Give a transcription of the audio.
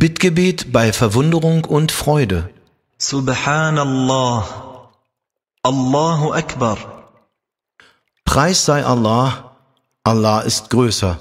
Bittgebet bei Verwunderung und Freude. Subhanallah. Allahu Akbar. Preis sei Allah, Allah ist größer.